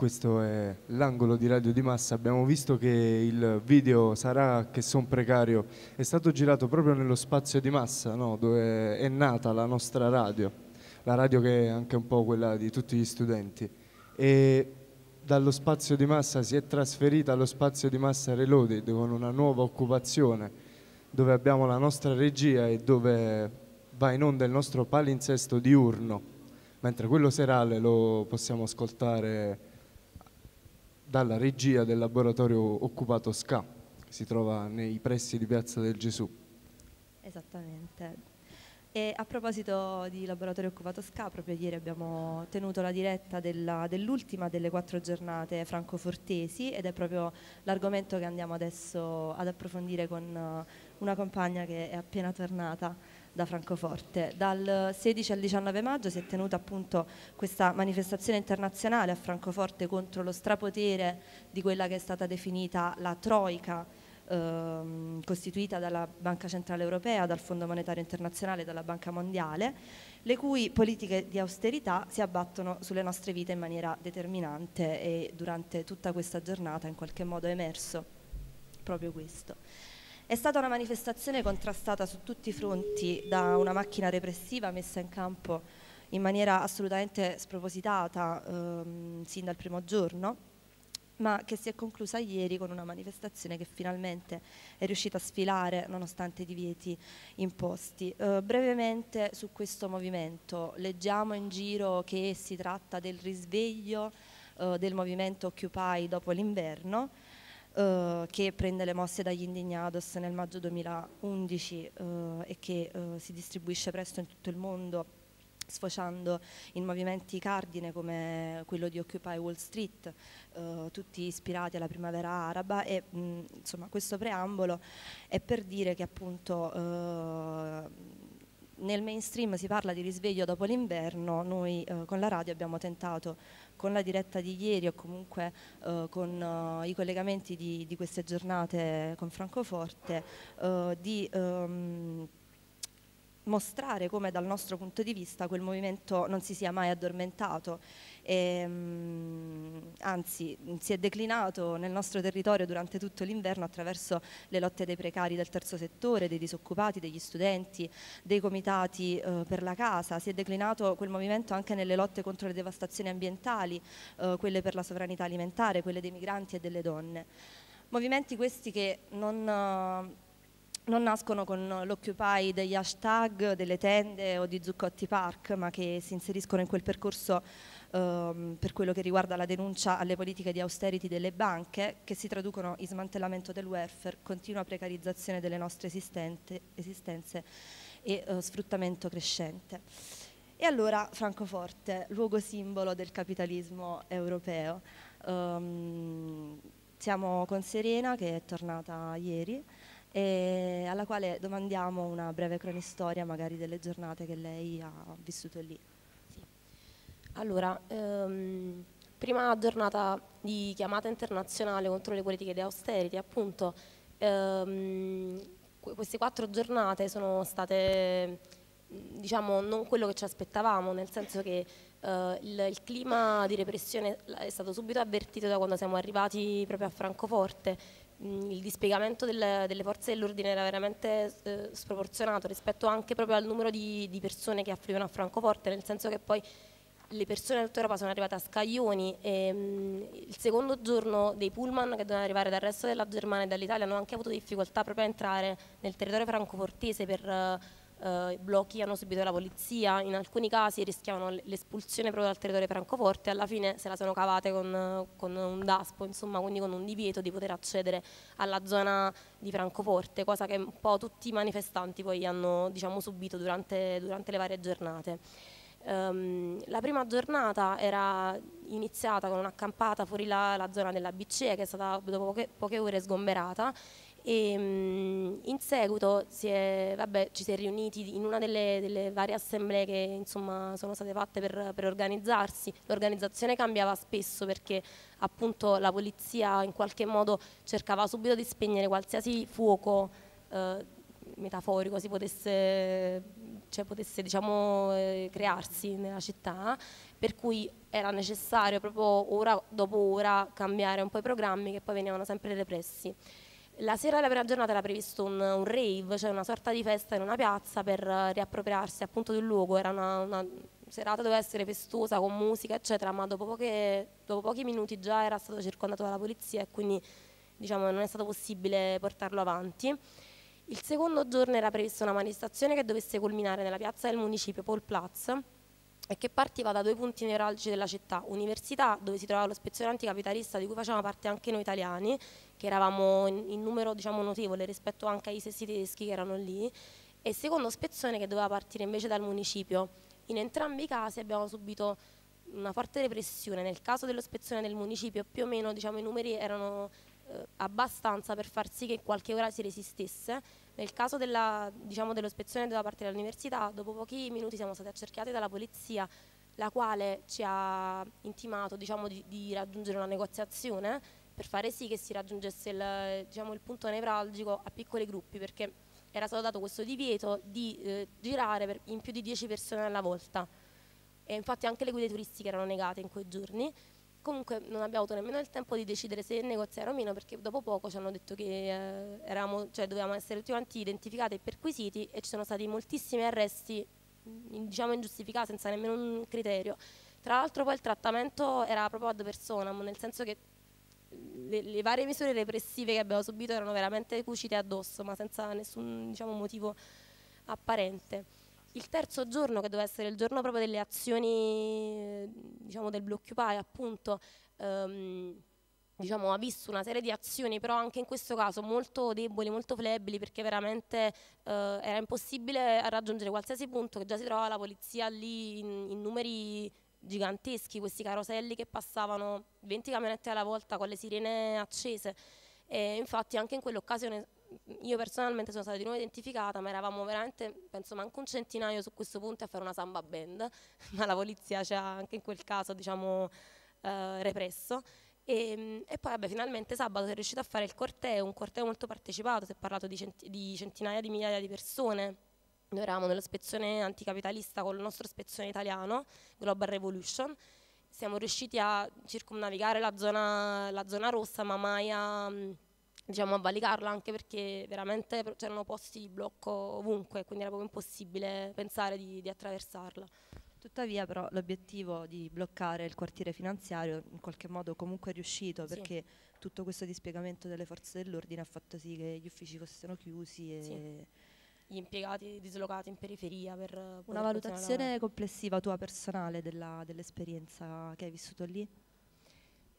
questo è l'angolo di Radio di Massa. Abbiamo visto che il video sarà che son precario è stato girato proprio nello spazio di Massa, no? dove è nata la nostra radio, la radio che è anche un po' quella di tutti gli studenti. E dallo spazio di Massa si è trasferita allo spazio di Massa Reloaded con una nuova occupazione dove abbiamo la nostra regia e dove va in onda il nostro palinsesto diurno, mentre quello serale lo possiamo ascoltare dalla regia del laboratorio occupato SCA, che si trova nei pressi di Piazza del Gesù. Esattamente. E a proposito di laboratorio occupato SCA, proprio ieri abbiamo tenuto la diretta dell'ultima delle quattro giornate francofortesi ed è proprio l'argomento che andiamo adesso ad approfondire con uh, una compagna che è appena tornata da Francoforte. Dal 16 al 19 maggio si è tenuta appunto questa manifestazione internazionale a Francoforte contro lo strapotere di quella che è stata definita la Troica ehm, costituita dalla Banca Centrale Europea, dal Fondo Monetario Internazionale e dalla Banca Mondiale, le cui politiche di austerità si abbattono sulle nostre vite in maniera determinante e durante tutta questa giornata in qualche modo è emerso proprio questo. È stata una manifestazione contrastata su tutti i fronti da una macchina repressiva messa in campo in maniera assolutamente spropositata ehm, sin dal primo giorno, ma che si è conclusa ieri con una manifestazione che finalmente è riuscita a sfilare nonostante i divieti imposti. Eh, brevemente su questo movimento, leggiamo in giro che si tratta del risveglio eh, del movimento Occupy dopo l'inverno, Uh, che prende le mosse dagli Indignados nel maggio 2011 uh, eh, e che uh, si distribuisce presto in tutto il mondo sfociando in movimenti cardine come quello di Occupy Wall Street, tutti ispirati alla primavera araba e mh, insomma questo preambolo è per dire che appunto nel mainstream si parla di risveglio dopo l'inverno, noi eh, con la radio abbiamo tentato con la diretta di ieri o comunque eh, con uh, i collegamenti di, di, queste giornate con Francoforte uh, di um, mostrare come dal nostro punto di vista quel movimento non si sia mai addormentato e, um, anzi si è declinato nel nostro territorio durante tutto l'inverno attraverso le lotte dei precari del terzo settore, dei disoccupati, degli studenti, dei comitati uh, per la casa, si è declinato quel movimento anche nelle lotte contro le devastazioni ambientali, uh, quelle per la sovranità alimentare, quelle dei migranti e delle donne. Movimenti questi che non... Uh, non nascono con l'occupy degli hashtag, delle tende o di Zuccotti Park, ma che si inseriscono in quel percorso ehm, per quello che riguarda la denuncia alle politiche di austerity delle banche, che si traducono in smantellamento del welfare, continua precarizzazione delle nostre esistenze e eh, sfruttamento crescente. E allora Francoforte, luogo simbolo del capitalismo europeo. Um, siamo con Serena che è tornata ieri e alla quale domandiamo una breve cronistoria magari delle giornate che lei ha vissuto lì. Sì. Allora, ehm, prima giornata di chiamata internazionale contro le politiche di austerity, appunto, ehm, queste quattro giornate sono state diciamo non quello che ci aspettavamo, nel senso che eh, il, il, clima di repressione è stato subito avvertito da quando siamo arrivati proprio a Francoforte il dispiegamento del, delle forze dell'ordine era veramente eh, sproporzionato rispetto anche proprio al numero di, di, persone che affluivano a Francoforte, nel senso che poi le persone da tutta Europa sono arrivate a Scaglioni e mh, mm, il secondo giorno dei pullman che dovevano arrivare dal resto della Germania e dall'Italia hanno anche avuto difficoltà proprio a entrare nel territorio francofortese per... Uh, eh, blocchi hanno subito la polizia, in alcuni casi rischiavano l'espulsione proprio dal territorio francoforte, alla fine se la sono cavate con, con, un DASPO, insomma, quindi con un divieto di poter accedere alla zona di Francoforte, cosa che un po' tutti i manifestanti poi hanno diciamo, subito durante, durante le varie giornate. Um, la prima giornata era iniziata con un'accampata fuori la, la, zona della BCE che è stata dopo poche, poche ore sgomberata e mm, in seguito si è, vabbè, ci si è riuniti in una delle, delle varie assemblee che insomma, sono state fatte per, per organizzarsi. L'organizzazione cambiava spesso perché appunto la polizia in qualche modo cercava subito di spegnere qualsiasi fuoco eh, metaforico si potesse cioè, potesse diciamo, eh, crearsi nella città, per cui era necessario proprio ora dopo ora cambiare un po' i programmi che poi venivano sempre repressi. La sera della prima giornata era previsto un, un, rave, cioè una sorta di festa in una piazza per riappropriarsi appunto del luogo, era una, una serata doveva essere festosa con musica eccetera, ma dopo, poche, dopo pochi minuti già era stato circondato dalla polizia e quindi diciamo, non è stato possibile portarlo avanti. Il secondo giorno era prevista una manifestazione che dovesse culminare nella piazza del municipio Paul Platz e che partiva da due punti neuralgici della città, Università, dove si trovava lo spezione anticapitalista di cui facevamo parte anche noi italiani, che eravamo in, numero diciamo, notevole rispetto anche ai stessi tedeschi che erano lì, e secondo spezione che doveva partire invece dal municipio. In entrambi i casi abbiamo subito una forte repressione, nel caso dello spezione del municipio più o meno diciamo, i numeri erano eh, abbastanza per far sì che in qualche ora si resistesse. Nel caso della, diciamo, dell'ospezione da parte dell'università, dopo pochi minuti siamo stati accerchiati dalla polizia, la quale ci ha intimato diciamo, di, di, raggiungere una negoziazione per fare sì che si raggiungesse il, diciamo, il punto nevralgico a piccoli gruppi, perché era stato dato questo divieto di eh, girare per, in più di 10 persone alla volta. E infatti anche le guide turistiche erano negate in quei giorni. Comunque non abbiamo avuto nemmeno il tempo di decidere se negoziare o meno perché dopo poco ci hanno detto che eh, eravamo, cioè, dovevamo essere tutti quanti identificati e perquisiti e ci sono stati moltissimi arresti diciamo ingiustificati senza nemmeno un criterio. Tra l'altro poi il trattamento era proprio ad personam, nel senso che le, le, varie misure repressive che abbiamo subito erano veramente cucite addosso ma senza nessun diciamo, motivo apparente. Il terzo giorno, che doveva essere il giorno proprio delle azioni diciamo, del Bloccupy, appunto, ehm, diciamo, ha visto una serie di azioni, però anche in questo caso molto deboli, molto flebili, perché veramente eh, era impossibile raggiungere qualsiasi punto, che già si trovava la polizia lì in, in numeri giganteschi, questi caroselli che passavano 20 camionette alla volta con le sirene accese. E infatti anche in quell'occasione io personalmente sono stata di nuovo identificata, ma eravamo veramente, penso manco un centinaio su questo punto a fare una samba band, ma la polizia ci ha anche in quel caso diciamo, eh, represso. E, e, poi vabbè, finalmente sabato si è riuscito a fare il corteo, un corteo molto partecipato, si è parlato di, cent- di centinaia di migliaia di persone. Noi eravamo nello spezzone anticapitalista con il nostro spezzone italiano, Global Revolution. Siamo riusciti a circumnavigare la zona, la zona rossa, ma mai a diciamo, a valicarla anche perché veramente c'erano posti di blocco ovunque, quindi era proprio impossibile pensare di, di attraversarla. Tuttavia però l'obiettivo di bloccare il quartiere finanziario in qualche modo comunque è riuscito sì. perché tutto questo dispiegamento delle forze dell'ordine ha fatto sì che gli uffici fossero chiusi e sì. gli impiegati dislocati in periferia per una valutazione complessiva tua personale della, dell'esperienza che hai vissuto lì?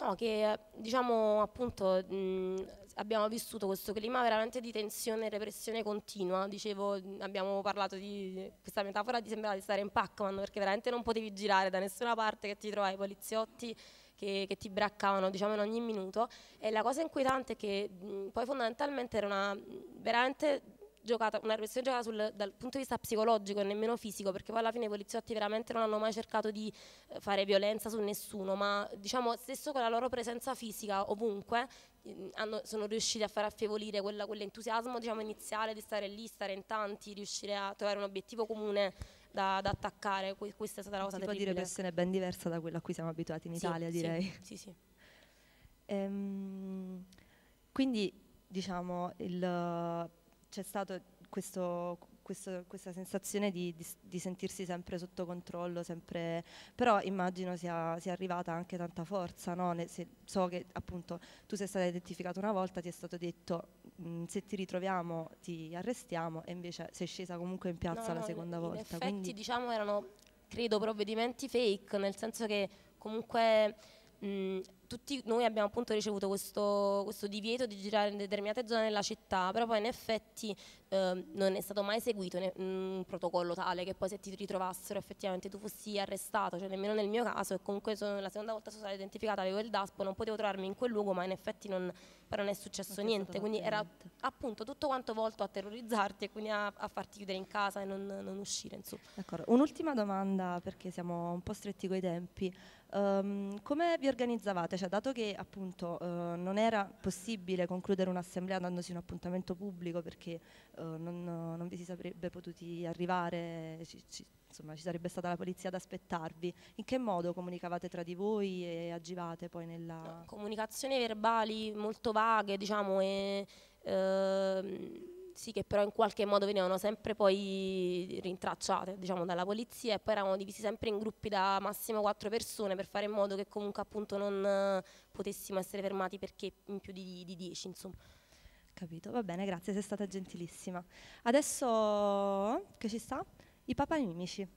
No, che diciamo appunto mh, abbiamo vissuto questo clima veramente di tensione e repressione continua. Dicevo, abbiamo parlato di questa metafora ti sembrava di stare in Pac-Man perché veramente non potevi girare da nessuna parte che ti trovavi poliziotti che, che, ti braccavano diciamo in ogni minuto e la cosa inquietante è che mh, poi fondamentalmente era una veramente giocata, una repressione giocata sul, dal punto di vista psicologico e nemmeno fisico, perché poi alla fine i poliziotti veramente non hanno mai cercato di eh, fare violenza su nessuno, ma diciamo stesso con la loro presenza fisica ovunque mm, hanno, sono riusciti a far affievolire quella, quell'entusiasmo diciamo, iniziale di stare lì, stare in tanti, riuscire a trovare un obiettivo comune da, da attaccare. questa è stata la cosa si terribile. può dire versione ben diversa da quella a cui siamo abituati in sì, Italia, direi. Sì, sì. sì. Ehm, quindi diciamo il c'è stato questo, questo, questa sensazione di, di, di, sentirsi sempre sotto controllo, sempre, però immagino sia, sia, arrivata anche tanta forza, no? ne, se, so che appunto tu sei stata identificata una volta, ti è stato detto mh, se ti ritroviamo ti arrestiamo e invece sei scesa comunque in piazza no, la seconda in volta. In effetti quindi... diciamo erano, credo, provvedimenti fake, nel senso che comunque mh, tutti noi abbiamo appunto ricevuto questo, questo, divieto di girare in determinate zone della città, però poi in effetti eh, non è stato mai seguito un protocollo tale che poi se ti ritrovassero effettivamente tu fossi arrestato, cioè nemmeno nel mio caso e comunque sono, la seconda volta sono stata identificata, avevo il DASPO, non potevo trovarmi in quel luogo, ma in effetti non, non è successo niente, quindi era appunto tutto quanto volto a terrorizzarti e quindi a, a farti chiudere in casa e non, non uscire. Insomma. Un'ultima domanda perché siamo un po' stretti coi tempi. Um, come vi organizzavate? cioè, dato che appunto eh, non era possibile concludere un'assemblea dandosi un appuntamento pubblico perché eh, non, non, vi si sarebbe potuti arrivare, ci, ci, insomma ci sarebbe stata la polizia ad aspettarvi, in che modo comunicavate tra di voi e agivate poi nella... No, comunicazioni verbali molto vaghe, diciamo, e... Ehm sì, che però in qualche modo venivano sempre poi rintracciate diciamo, dalla polizia e poi eravamo divisi sempre in gruppi da massimo quattro persone per fare in modo che comunque appunto non eh, potessimo essere fermati perché in più di, di dieci insomma. Capito, va bene, grazie, sei stata gentilissima. Adesso che ci sta? I papamimici.